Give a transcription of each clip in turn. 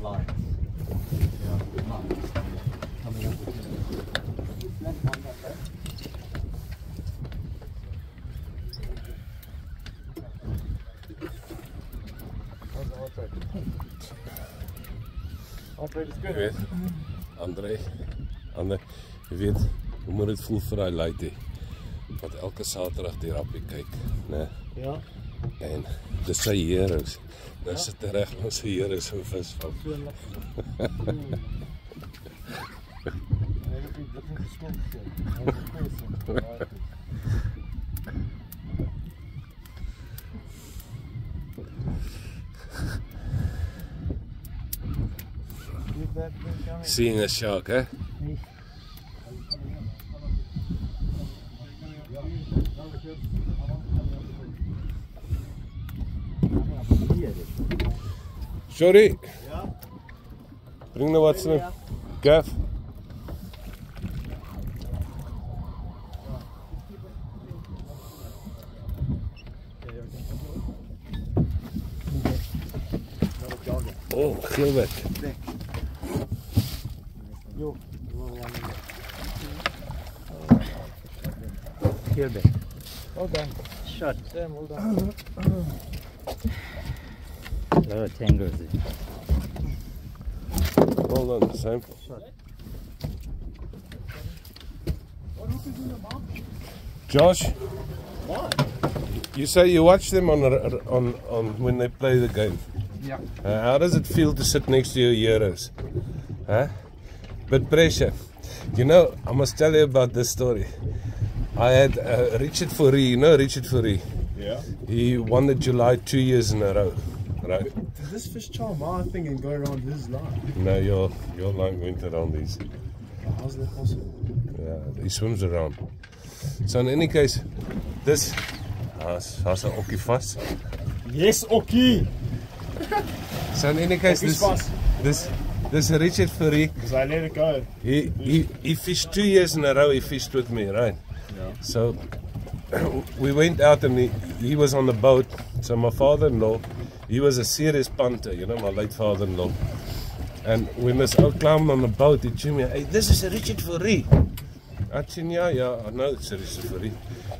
lines. Yeah, with them. Weet, hoe moet dit voel vir daai lady wat elke Saterdag die kyk, né? Ja. En dis sy heroes. Nou sit hy reg sy heroes so visvang. So lekker. Ek het dit net geskop gesien. Keep that. Seeing a shark, hè? Sorry. Ja. Bring nou wat se Gaff. Oh, Gilbert. Jo. Here back. Well done. Shot. Sam, well done. A lot tangles. Well done, Sam. Josh, what? you say you watch them on on on when they play the game. Yeah. Uh, how does it feel to sit next to your heroes? Huh? But pressure. You know, I must tell you about this story. I had uh, Richard Fourie, you know Richard Fourie? Yeah. He won the July two years in a row. Right? This fish charm my thing and go around his line? No, your your line went around these. How's that possible? Yeah, he swims around. So in any case, this has has 'n okkie vas. Yes, okay. So in any case, this vas. this this Richard Fourie, Because I let it go. he he he fished two years in a row. He fished with me, right? Yeah. So we went out and he, he was on the boat. So my father-in-law, he was a serious punter, you know, my late father-in-law. And when this old oh, clown on the boat, he told me, hey, this is a Richard Fourie. I said, yeah, yeah, I know it's a Richard Fourie.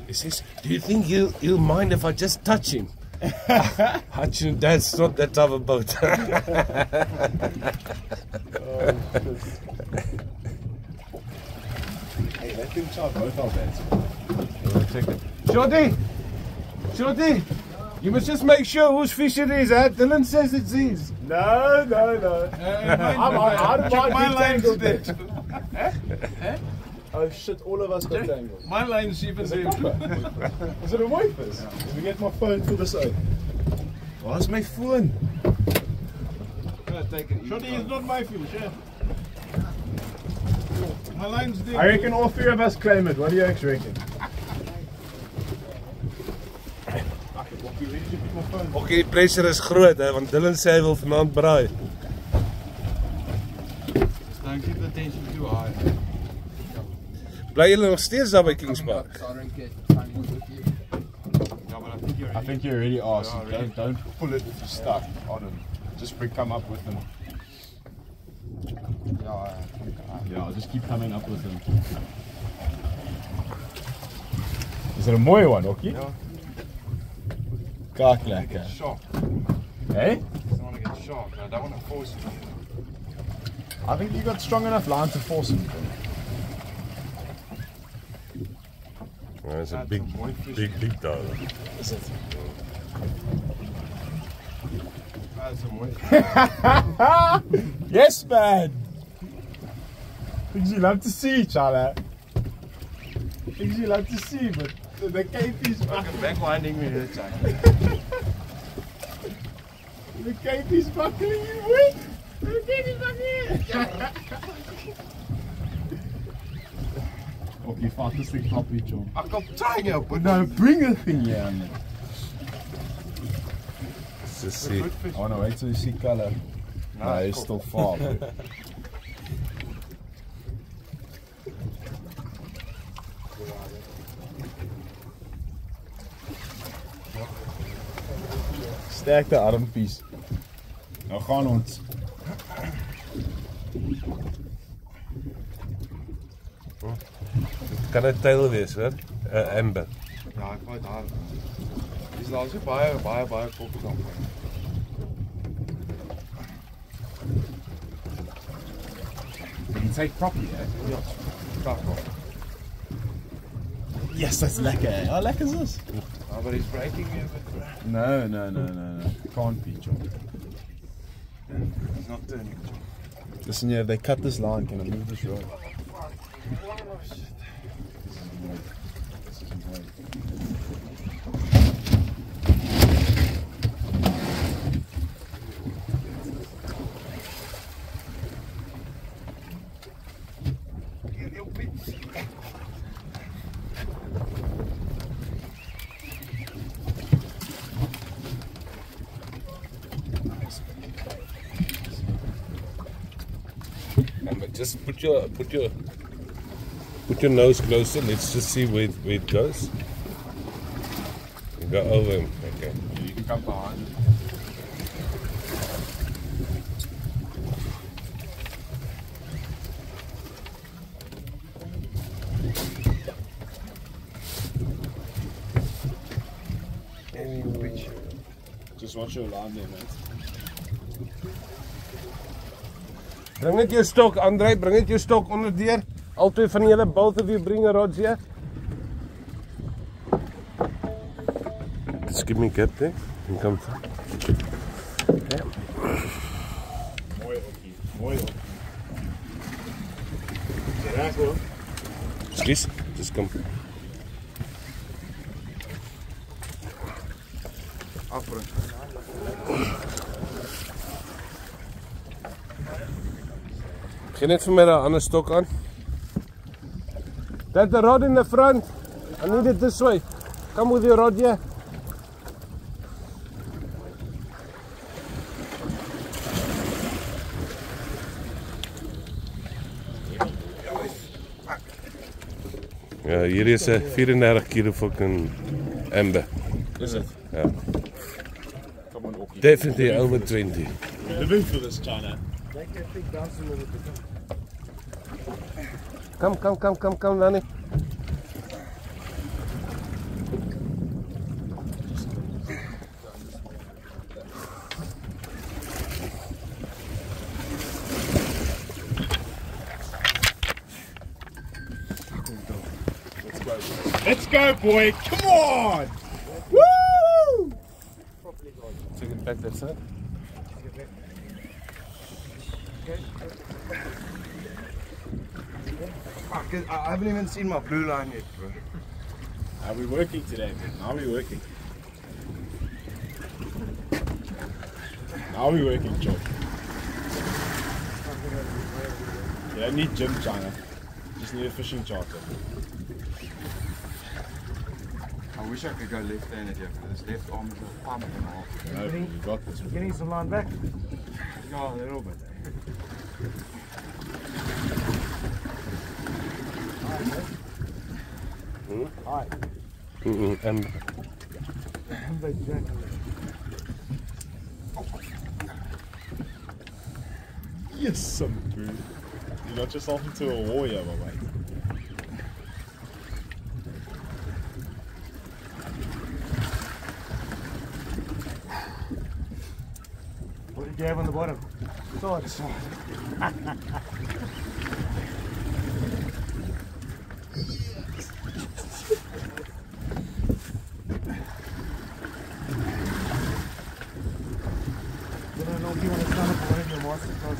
He says, do you think he'll, he'll mind if I just touch him? I said, Dad's not that type of boat. Hey, that thing charmed both our beds. Shorty! Shorty! You must just make sure whose fish it is, eh? Dylan says it's his. No, no, no. I'm on, I don't mind my being line's tangled dead. there. Oh shit, all of us got tangled. My line's cheap as him. Is it a wafers? Let me get my phone for this out. Where's my phone? Shorty is not my fish, yeah. My line's dead. I reckon all three of us claim it. What do you guys reckon? Okay, die pressure is groot hè, want Dylan sê hy wil vanaand braai. Don't keep the tension too high. Bly julle nog steeds daar by Kings Park? Yeah, I think you're I think you already asked. Yeah, don't, don't pull it if you're stuck on him. Just bring, come up with them. Yeah, Yeah, I'll just keep coming up with them. Is it a mooie one, Okkie? Ja. Kak lekker. sharp. Hey? I don't want to get sharp. I don't want to force it. I think you got strong enough line to force him. Ja, dis 'n That's big a mooi vis. big big daar. Is it? That's a mooi. Yes, man! Things you love to see, Charlie. Things you love to see, but the, the cape is Fucking backwinding me here, Jack. the cape is buckling you with. The cape is buckling Okay, vat this thing properly, John. I got trying out, but No, bring the thing here, man. Dis see. good fish. Oh no, wait till you see color. No, No, it's he's cool. still far. bro. Sterkte armpies. Nou gaan ons. Kan 'n tail wees, hoor? 'n amber. Ja, ek vat daar. Dis nou so baie baie baie koppe dan. Did he take properly, yeah? Ja. Stop. Yes, that's lekker. How oh, lekker is this? Ja, but he's breaking it. No, no, no, no, no. Can't be, John. he's not turning. Listen, yeah, if they cut this line, can I move this road? Amber, just put your put your put your nose closer. Let's just see where where it goes. You go over him. Okay. You can come behind. Just watch your line there, mate. Bring net jou stok, Andre, bring net jou stok onder deur. Albei van julle both of you bring a rod here. Just give me get there. And come Mooi opkie. Mooi opkie. Reg hoor. Excuse. Just come. Gee net vir my 'n ander stok aan. That the rod in the front. I need it this way. Come with your rod here. Ja, hier is 'n 34 kg fucking amber. Is it? Ja. Come on, Okie. Definitely over 20. Living for this, China. Make that thing Come, come, come, come, come, Danny. Let's go, boy. Come on. Woo! Take it back that side. Fuck, I haven't even seen my blue line yet, bro. Are we working today, man? Are we working? Are we working, Joe? You don't need gym, China. Just need a fishing charter. I wish I could go left-handed here, but this left arm is a pump and a half. No, you got this. Getting some line back. Yeah, a little bit. Alright. Mm-mm, amber. Exactly. Yes, some food. You got yourself into a warrior, my mate. What did you have on the bottom? Sword. You don't know if you want to stand up for one of your monster close.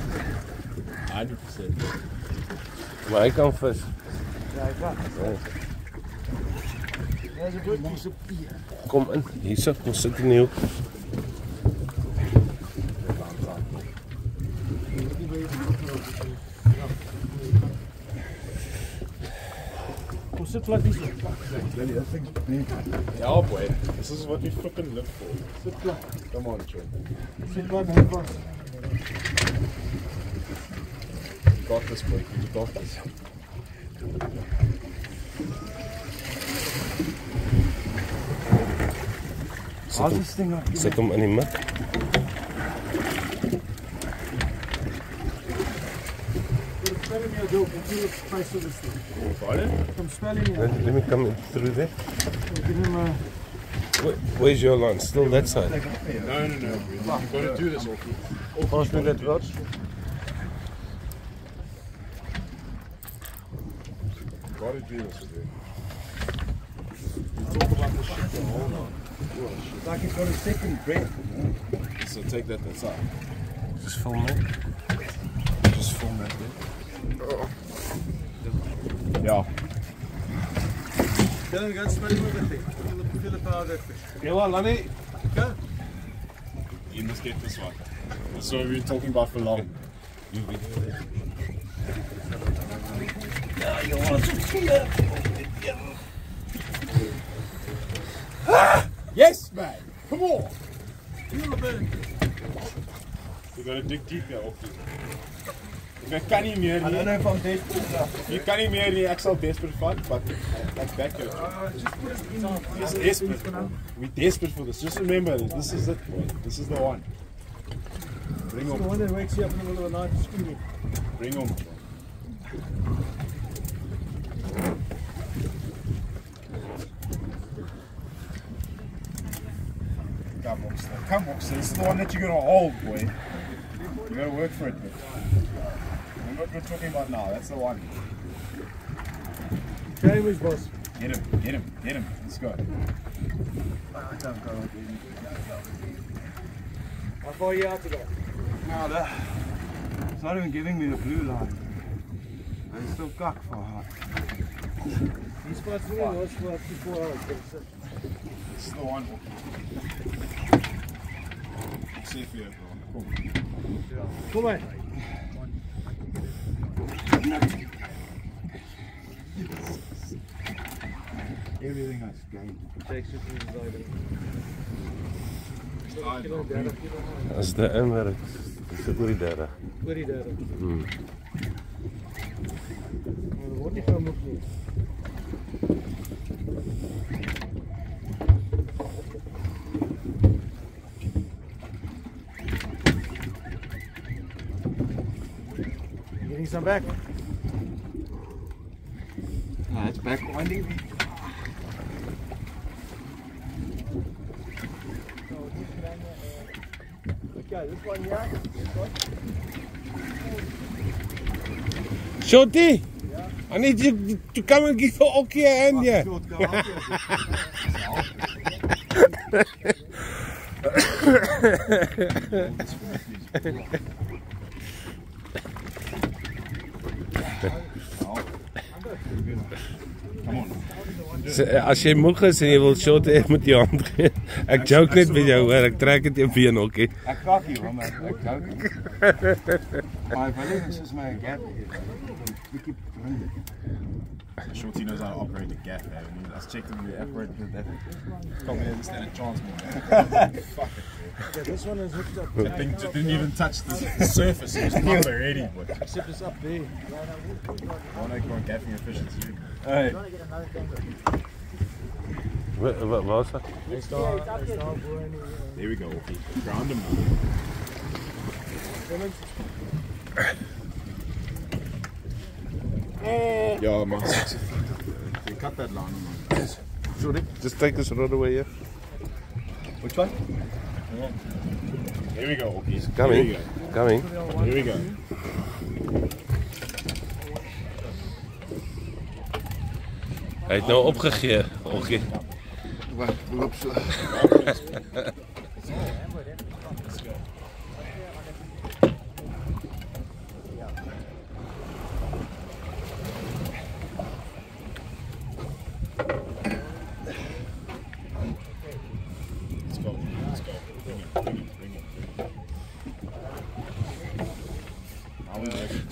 100%. Maar hy kan vis. Ja, I got it. Ja. There's a good piece of Kom in. Hierso, kom sit in die hoek. Kom sit vlak hier. Yeah, boy. This is what we flipping live for. Sit vlak. Come on, Joe. Sit vlak en vas. You got this, boy. You got this. Sit How's hom, this thing up? sit hom in die mik. spelling me a joke. We'll do the price of this thing. Pardon? Come spelling me. Let, let me come in through there. Give him where's your line? Still that side. No, no, no. We've got to do this. Pass me that rod. Got to do this with you. Talk about this shit the whole night. Like he's got a second breath. So take that aside. Just film it. Just film that there. Yeah. Tell him, go and spelling with the thing. Fill the, power of that fish. Yeah, well, Lanny. Go. You must get this one. This is what we were talking about for long. Yes, man. Come on. We gotta dig deep here. Okay. Ek kan nie meer I don't nie. know if I'm desperate enough. Jy kan nie meer nie. Ek sal desperate vat, but that's back to it. Uh, just put us in. It's desperate. We desperate for this. Just remember, this is it. boy. This is the one. Bring The one that wakes you up in the middle of the night screaming. Bring him. Come on, Stan. Come on, Stan. This is the one that you're gonna hold, boy. You gotta work for it, but remember what we're talking about now. That's the one. Cambridge boss. Get him, get him, get him. Let's go. How far are you out to go? No, that, it's not even giving me the blue line. It's still cock for hard. These spots really was for up to four hours. but it's, This is the one. Safe here, bro. Come. Maar. Everything has gained. As de inwerk. Dis oor die some back. No, it's back winding. Okay, this one yeah. Shorty! I need you to come and give Okkie okay hand here. Short So, as jy moeg is en jy wil Shorty hê met jou hand gee. Ek joke net met jou hoor. Ek trek dit jou been Okkie. Ek kak hier, maar ek joke. My willingness is my gap hier. Bietjie vriendelik. Shorty knows how to operate the gap, man. I mean, Let's check them with the effort. Can't really stand a chance, man. Fuck it. Okay, this one is hooked up. That thing just didn't even touch the surface. It was not already, but Except it's up there. I want to go on gaffing efficiency. Hey, Wat wat was dit? Hij staat, hij staat voor een... There we go. Okay. Ground him. Yeah, man. They cut that line, man. Sorry. Just take this rod away here. which one? Here we go. Okay. Here we Coming. go. Coming. Here we go. Hy het nou opgegee. Okkie. Wag, loop so. Let's go. Let's go. Bring him. Bring him. Bring him. Bring him. Now we work.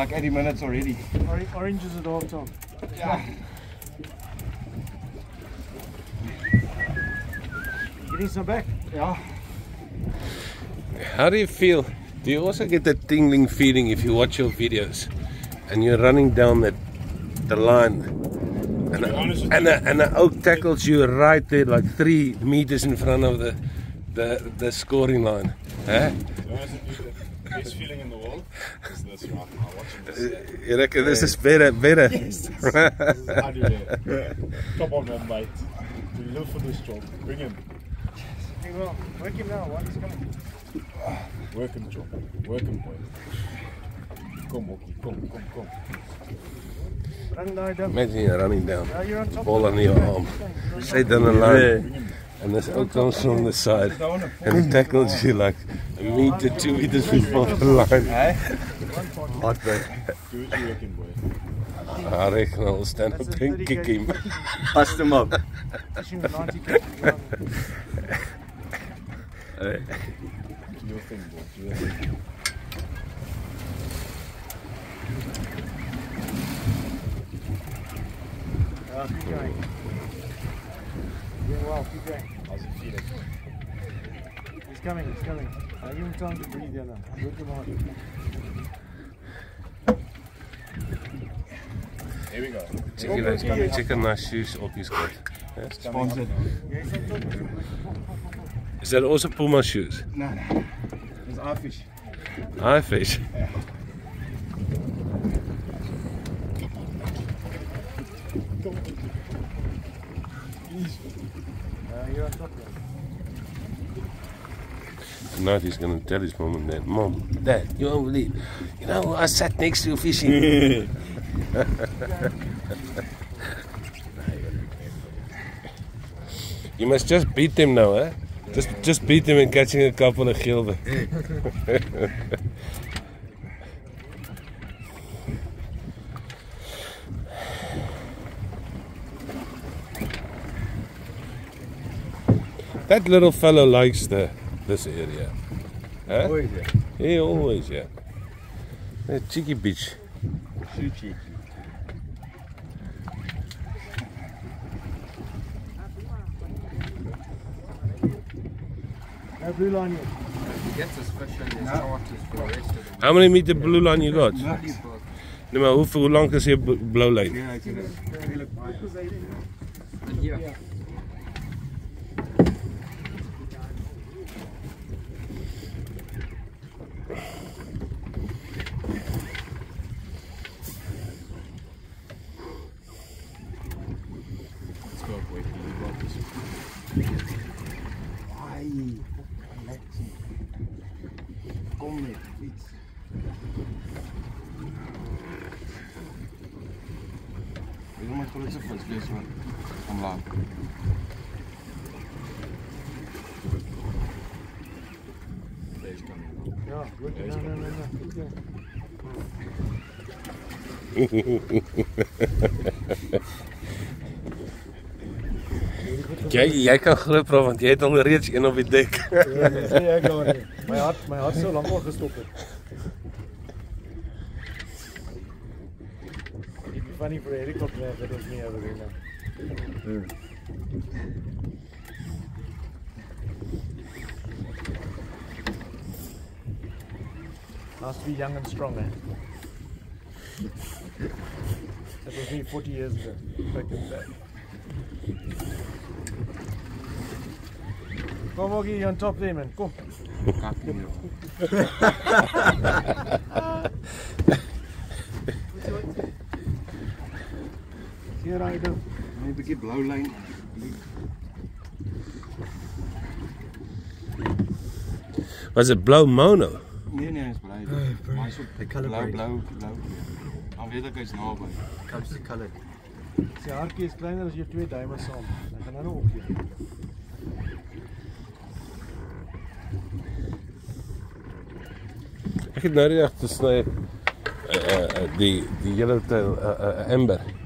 It's gonna was like 80 minutes already. Or- Oranges at half time. Yeah. Getting some back. Yeah. How do you feel? Do you also get that tingling feeling if you watch your videos and you're running down that the line and a, and a, and a oak tackles you right there like three meters in front of the the, the scoring line? Huh? The best feeling in the world is this right now, watching this. You eh, eh, reckon this is better, better? This is unreal. Top of that mate. We live for this job. Bring him. Yes. Hey, well, work him now. One is coming. Work him, job. Work him, boy. Kom, Okkie. Kom, kom, kom. Run down. Imagine you're running down, Now you're on top. ball under your arm, straight down the line, and this oak comes from the side and he tackles you like a meter, two meters before the line. Heartbreak. Do what you reckon, boy. I reckon I'll stand up and kick him. Bust him up. Pushing the 90 kg down. Do your thing, boy. Do your thing. Yeah, keep going. Doing well, keep going. How's it feeling? He's coming, he's coming. Uh, give him time to breathe, yeah, now. Work him hard. Here we go. Check it out. Check a nice shoes op his got. Sponsored. Yeah, he's. Is that also Puma shoes? No, no. It's our fish. Hi fish. Uh, you're on top there. Tonight he's gonna tell his mom and dad, Mom, Dad, you won't believe. You know, I sat next to you fishing. you must just beat them now, eh? Just just beat them and catching a couple of gilde. that little fellow likes the this area. Huh? Always, yeah. He always, yeah. A cheeky bitch. Shoe cheeky. No blue line yet. gets his fish and his charters for the rest of the week. How many meter blue line you got? No. Nee, maar hoeveel, hoe lang is je b- blauw lijn? Yeah, it's a And here, Let's go, boy. You got this. Ai, relaxing. Kom net, iets. Weet je wat mijn grootste vis wees man? Omlaag. There's coming. Yeah, work it. No, no, no, no. Keep going. Jy jy kan glo bro want jy het al reeds een op die dek. Ja, nee, sê ek daar nie. My hart, my hart so lank al gestop het. It'd be funny for a helicopter if it was me over there. Nice to be young and strong, eh? That was me 40 years ago. Back in the. Kom Okkie, you're on top there, man. Kom. Here I do. Net 'n bietjie blou lyn. Was dit blou mono? Nee nee, is bly. Maar hy's op colour blou break. blou blou. Dan weet ek hy's naby. comes to colour. Sy hartjie is kleiner as jou twee duime saam. Ek gaan nou nog opgee. Ek het nou die dag gesny uh, uh, die die hele tail uh, uh, Amber Ja.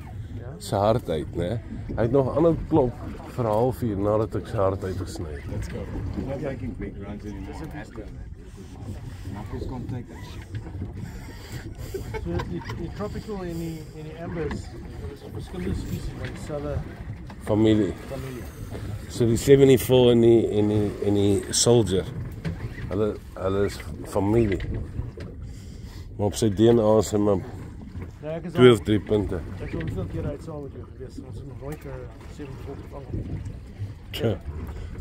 Se hart uit, né? Hy het nog aanhou klop vir 'n halfuur nadat ek sy hart uitgesny het. Let's go. Not making big runs anymore. Knuckles can't take that shit. So die, die tropical en die en die ambers, is verskillende spesies van dieselfde Familie. familie. So die 74 en die en die en die soldier. Hulle hulle is familie. Maar op sy DNA is hy maar Nee, ek is 2 al, of 3 punte. ek het al veel keer uit saam met jou gewees. Ons het nog nooit 'n 7 vol gevang. Tja.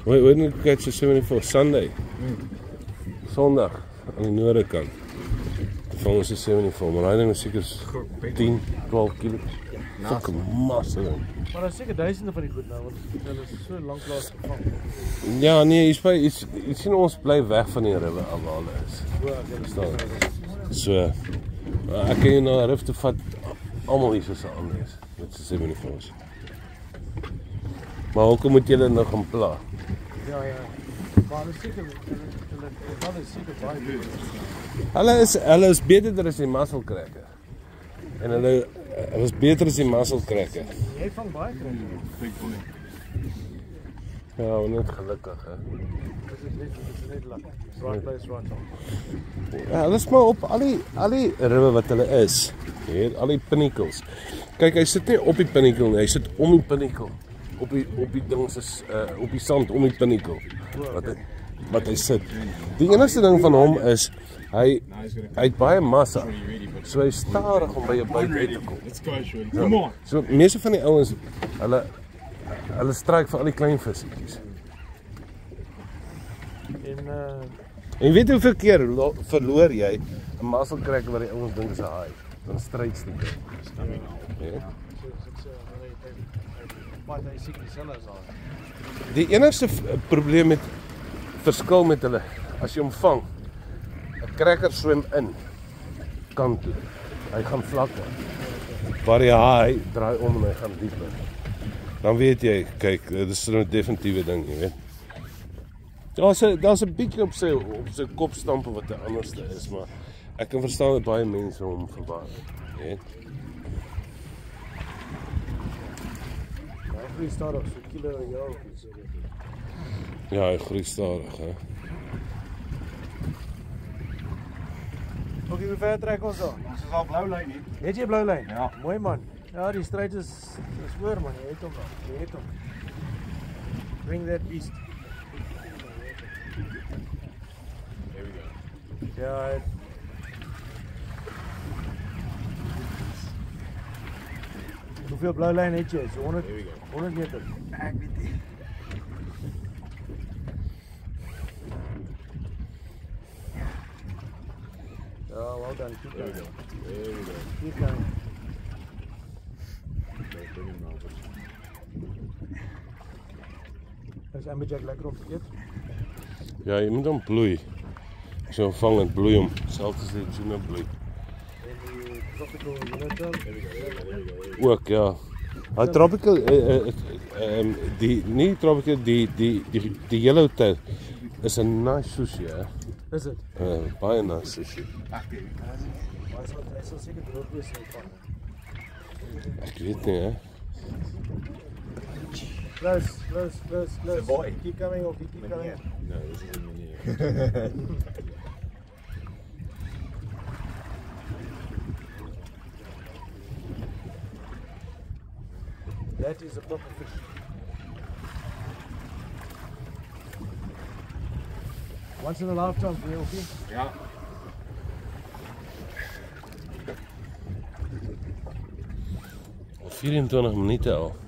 Wait, when you catch the 74 Sunday? Sondag aan die noorde kant. Toe vang ons die 74, maar hy ding is seker s- 10, 12 kg. Fucking massa. Maar daar is seker duisende van die goed nou want hulle is so lank laas gevang. Ja, nee, by iets iets sien ons bly weg van die rivier af waar hulle is. O, ek Verstaan. So ek kan jou na 'n rif te vat almal hier is anders is met se 74s. Maar hoekom moet julle nou gaan pla? Ja, ja. Maar is seker hulle is seker baie goed. Hulle is hulle is beter as die muscle cracker. En hulle hulle is beter as die muscle cracker. Jy vang baie kry. Ja, net gelukkig hè. Dit is net dit is net lekker. Right place right time. Ja, hulle is maar op al die al die riwe wat hulle is. Hier, al die pinnacles. Kyk, hy sit nie op die pinnacle nie, hy sit om die pinnacle. Op die op die ding is uh op die sand om die pinnacle. Wat hy wat hy sit. Die enigste ding van hom is hy hy het baie massa. So hy is stadig om by jou buik uit te kom. So meeste van die ouens hulle hulle stryk vir al die klein vissetjies. En uh En weet hoeveel keer lo- verloor jy 'n muscle cracker wat die ouens dink is 'n haai. Dan stryd jy. Ja. so dit's uh maar hy seker dieselfde as al. Die enigste probleem met verskil met hulle as jy hom vang, 'n cracker swem in kant toe. Hy gaan vlakker. Waar die haai draai om en hy gaan dieper. Dan weet jy, kyk, dit is 'n definitiewe ding, jy weet. Daar's 'n daar's 'n bietjie op sy op sy kop stampe wat 'n anderste is, maar ek kan verstaan dat baie mense hom verwar, jy weet. Hy groei stadig so kilo per jaar of iets so. Ja, hy groei stadig, hè. Okay, hoe ver trek ons dan? Ons is al blou lyn hier. Het jy blou lyn? Ja. Mooi man. Ja, die stryd is is oor man, jy het hom nog. Jy het hom. Bring that beast. There we go. Ja, hy Hoeveel blou lyn het jy? So 100 There we go. 100 meter. Ek weet nie. Ja, well done. Keep going. go. There we go. Keep going. Is amberjack lekker om te eet? Ja, jy moet hom bloei. As jy hom vang en bloei hom, selfs as die tuna bloei. En die tropical unital. There we go. There we go. There we go. There we go. Ook ja. Hy tropical eh, eh, eh, ehm die nie tropical die die die die yellow tail is 'n nice sushi hè. Is dit? Uh, baie nice sushi. Back there. Maar is wat hy sal seker droog wees in die pan. Ek weet nie hè. Close, close, close, close. boy. Keep coming or keep coming. No, this is in here. That is a proper fish. Once in a lifetime for you, okay? Ja. Al 24 minute al.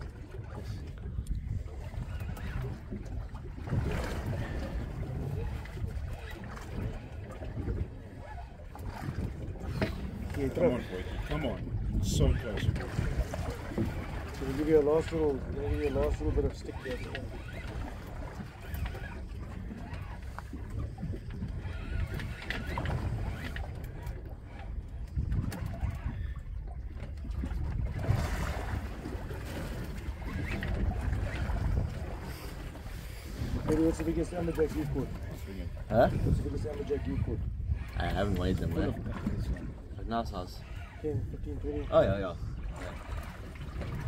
Come on, boy. Come on. So close. So we'll give you a last little, you a last little bit of stick there. at the end. Maybe what's the biggest amberjack you've caught? Huh? What's the biggest amberjack you've caught? I haven't weighed them, man. Nice house. 10, 15, 20? Oh, yeah, yeah.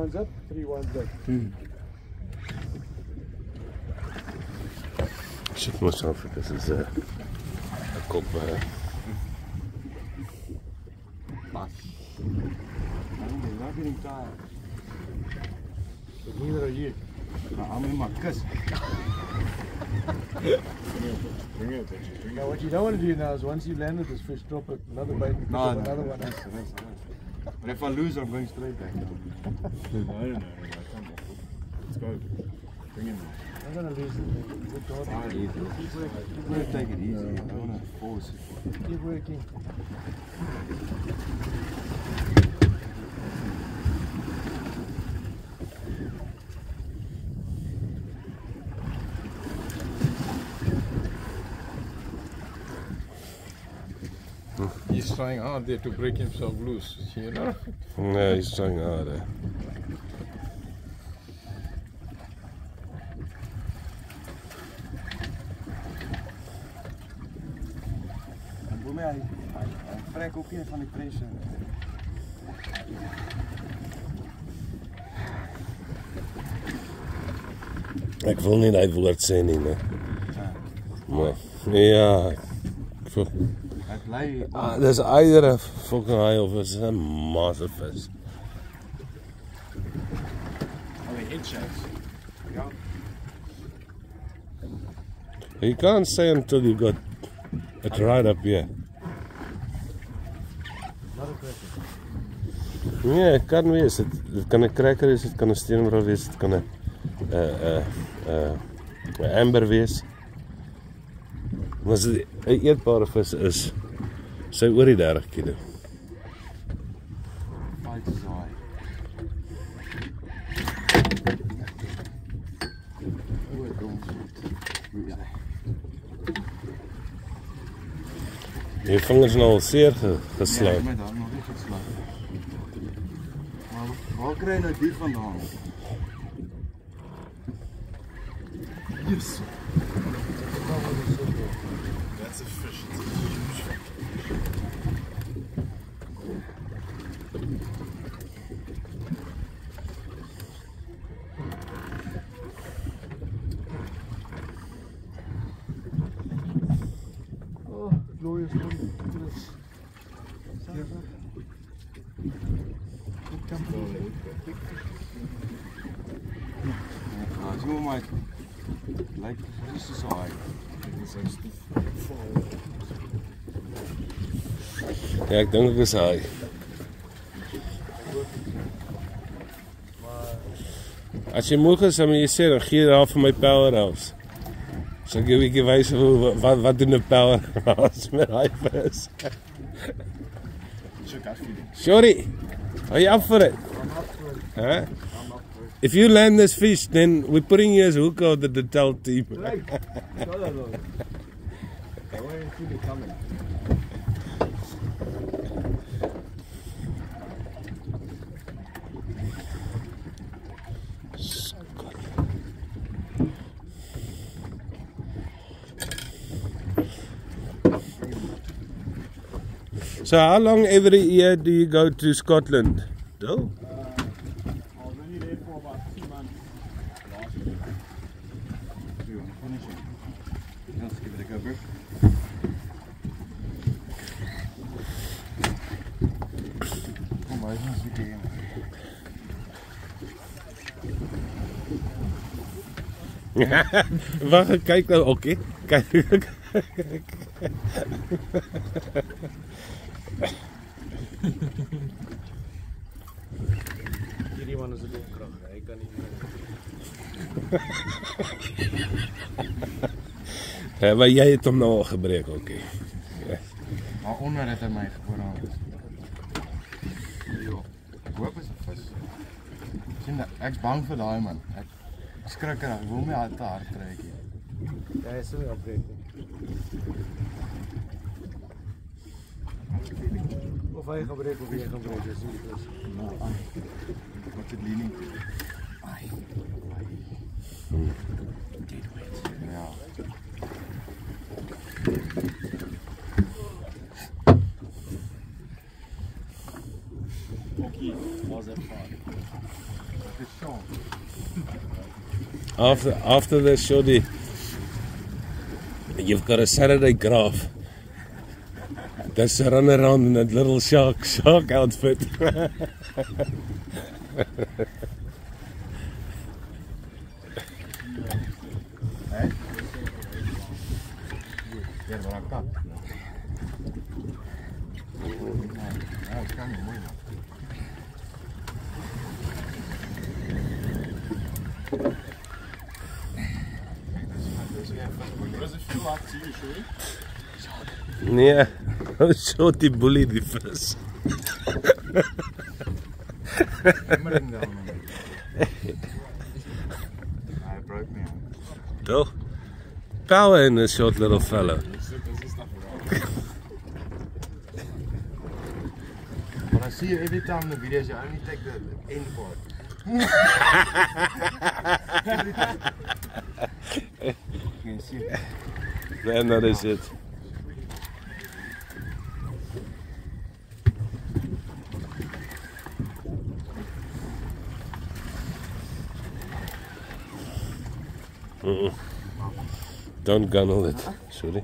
ones up, three ones back. Shit myself, this is a, a kop. Uh, Pas. I'm not getting tired. But neither are you. I'm in my kiss. Bring it, bitches. Bring Now what you don't want to do now is once you landed this fish, drop it, another bait and pick No, up no, another one. that's, that's, that's. But if I lose, I'm going straight back down. it. No, no, no, no. Come on. Let's go. Bring him. I'm gonna lose it. Good God. Alright, easy. I'm gonna take it easy. I don't wanna force it. Keep working. He's trying hard there to break himself loose, you know? no, he's trying harder. En voor mij, hij, hij, hij vrek ook hier van die pressure. Ek wil nie daai woord sê nie, nee. Maar ja, ek voel Bly Ah, dis either a fucking haai of is 'n massive vis. Alle head shakes. You can't say until you've got it right up here. Not a question. Nee, dit kan wees. Dit dit kan 'n cracker wees, dit kan 'n steenrol wees, dit kan 'n uh, 'n uh, 'n uh, 'n 'n amber wees. Maar as dit 'n eetbare vis is, sy oor die 30 kg. Jou vingers nou al seer ge, geslaan. met haar nog nie geslaan. Maar waar kry jy nou die vandaan? Yes. glorious one to this. Yeah. Good company. Guys, you might like this is all Ja, ek dink ek is hy. As jy moeg is, dan moet jy sê dan gee daar vir my power house. Ek jou 'n bietjie wys hoe wat wat doen 'n powerhouse met daai vis. It's your gut feeling. Shorty, are you up for it? Huh? If you land this fish, then we're putting you as hooker of the Detel team. Right. Saw that though. I want to see it So how long every year do you go to Scotland? Dill? I was only there for about Hierdie man is 'n lopkrag, hy kan nie. Ja, maar jy het hom nou al gebreek, okay. Yes. Maar onder het hy my georal. Jo. Ek hoop is 'n vis. Sien, ek's bang vir daai man. Ek skrikkerig, wil my hart te hard trek hier. Ja, hy sê nie opbreek nie. Of hy gaan breek of jy gaan breek, dis nie die kwessie. Nou, ai. Wat het leaning? Ai. Ja. Okay, was that fun? Dit is After after the shoddy, you've got a Saturday graph. That's a run around in that little shark shark outfit. Ja, maar dat kan. Ja, dat kan niet moeilijk. Was it feel like to you, Shuri? Nee, shorty bully die vis. Hammering down on me. Hij broke me. Toch? Power in this short little fellow. But I see you every time in the videos, you only take the end part. you can see it. And that is it. Mm-mm. Don't gunnel it, sorry.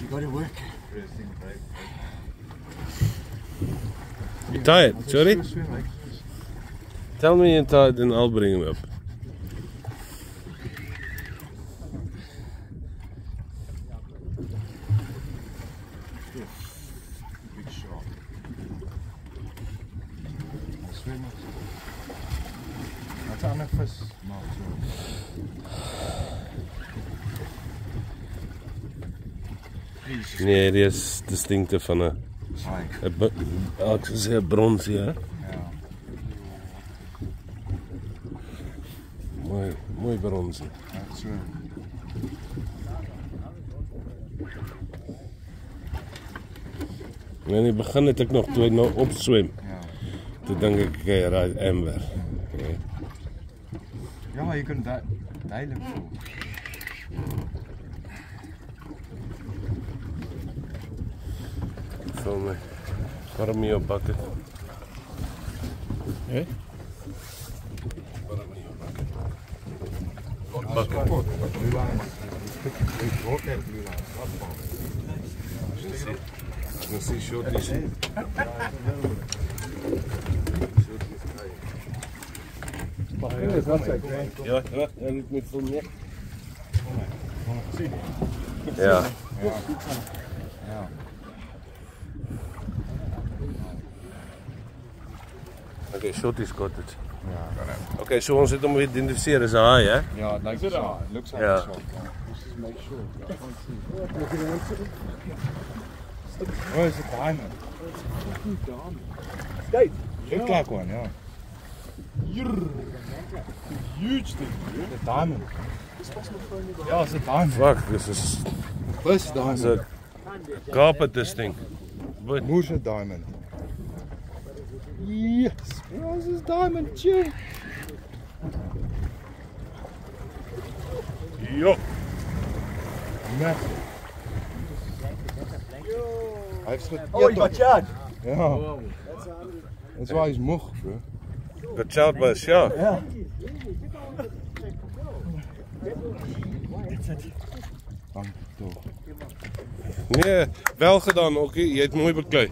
You gotta work. You tired, sorry? So swim, like, Tell me you're tired and I'll bring him up. big shark. I swim. Wat aan 'n vis maak so. Please. Nee, die is distincte van 'n Ai. 'n bu- ek sou sê 'n brons ja. Ja. Mooi, mooi brons. Net so. En in die begin het ek nog toe hy nou opswem. Ja. Toe dink ek okay, right amber. Okay. Ja, jy kan da duidelik voel. Vul my. Waarom nie op bucket? Eh? Hè? Waarom nie op bucket? Bucket. Blue line. Ek hoor net blue line. Wat van? Ek sien shorties. Ja, ja, en ek moet vir meer. Ja. Ja. Okay, shorties got it. Ja. Okay, so ons het hom geïdentifiseer as 'n haai, hè? Ja, it like so. It looks like Ja. a shark. Just make sure. Oh, it's a diamond. Kyk. Huge thing. The diamond. Yeah, it's a diamond. Fuck, this is First diamond. is a carp at this thing. But Moose diamond. Yes. Where's this diamond, Jim? jo, Massive. Hy's geëet. Oh, jy wat chat. Ja. That's why he's moeg, bro. Got shot by a shark. Ja. Dank tog. Nee, wel gedaan, Okkie. Jy het mooi beklei.